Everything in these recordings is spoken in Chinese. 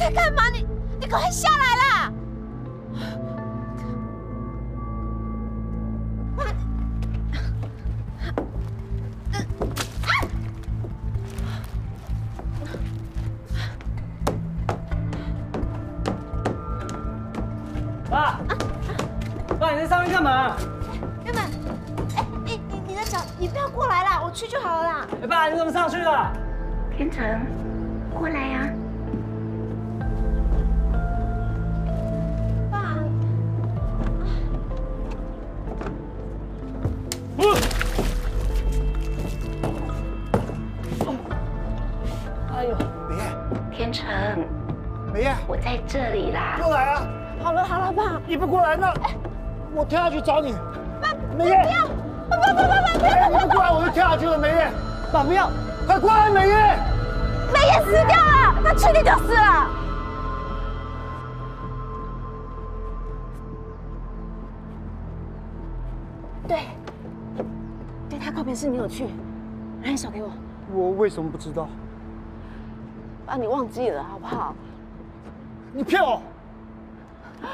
在干嘛？你你赶快下来啦！爸，爸，你在上面干嘛？根本，哎，你你你的脚，你不要过来啦，我去就好了啦。哎，爸，你怎么上去了？天成，过来呀、爸，哎呦，美艳，天成，美艳，我在这里啦。过来啊！好了好了，爸，你不过来，那我跳下去找你。爸美艳，不要，爸爸爸爸爸，不你不过来，我就跳下去了。美艳，爸不要！快过来，美艳。美艳死掉了，他确定就死了。对，对他告别式你有去，拿你手给我，我为什么不知道？爸你忘记了好不好？你骗我！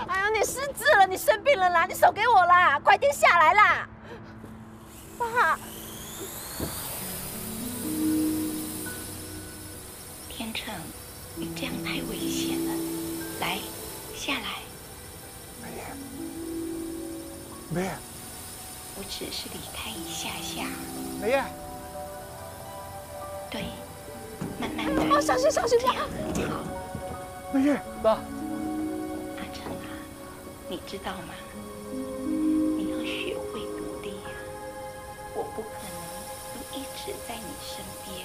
哎呀，你失智了，你生病了啦，你手给我啦，快点下来啦！爸，天成，你这样太危险了，来，下来。美叶，美叶，我只是离开一下下，梅艳，对，小心，小心！妈，没事，爸。阿成啊，你知道吗？你要学会独立啊！我不可能一直在你身边。